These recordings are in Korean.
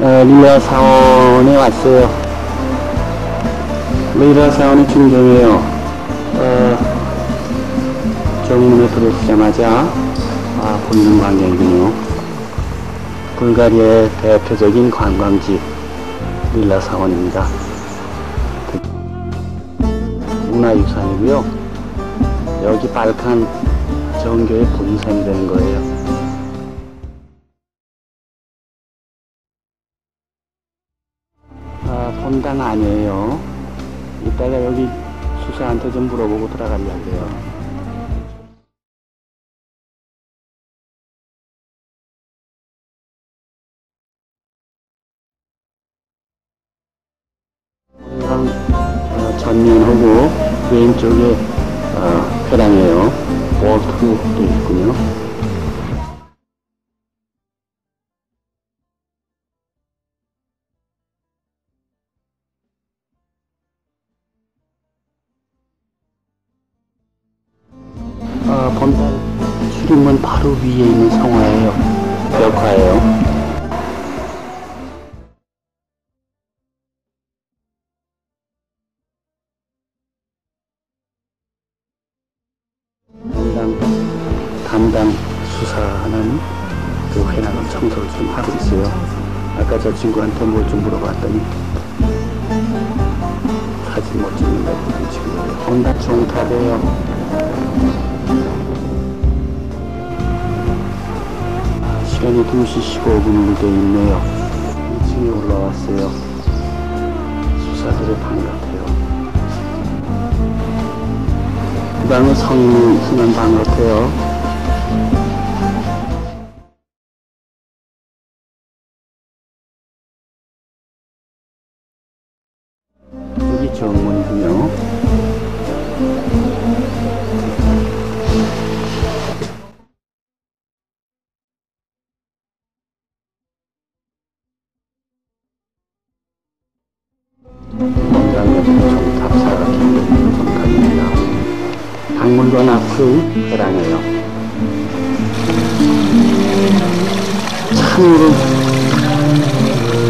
어, 릴라 사원에 왔어요. 릴라 사원이 중경이에요. 어, 정문에 들어서자마자 아, 보이는 광경이군요. 불가리아의 대표적인 관광지 릴라 사원입니다. 문화유산이고요. 여기 발칸 정교의 본산이 되는 거예요. 본당 아니에요. 이따가 여기 수사한테 좀 물어보고 들어가려고요. 전면하고 왼쪽에 어, 회랑이에요. 볼트도 있군요. 어, 본당 출입문 바로 위에 있는 성화예요. 벽화예요. 담당, 수사하는 그 회랑은 청소를 좀 하고 있어요. 아까 저 친구한테 뭘 좀 물어봤더니 사진 못 찍는다고 친구예요. 혼다 종탑이에요. 시간이 2시 15분으로 돼 있네요. 2층에 올라왔어요. 수사들의 방 같아요. 그 다음에 성인이 흔한 방 같아요. 여기 정문이군요. 공장 옆에 정탑사가 있는 정탑입니다. 박물관 앞의 해랑이에요. 참으로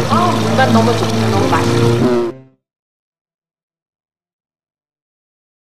아, 공간 너무 좋다. 너무 맛있어. 어,